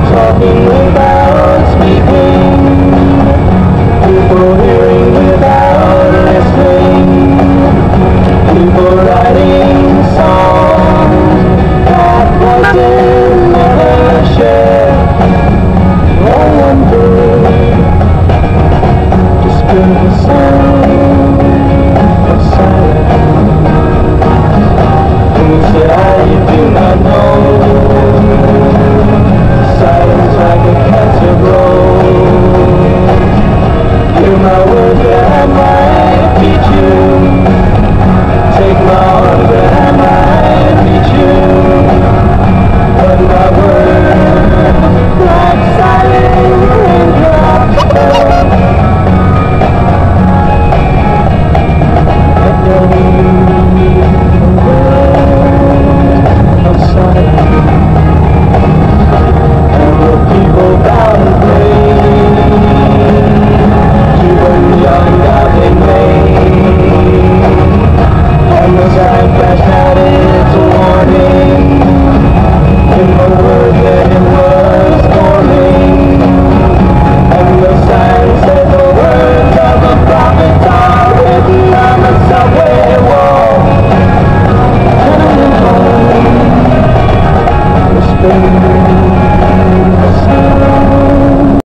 talking without speaking.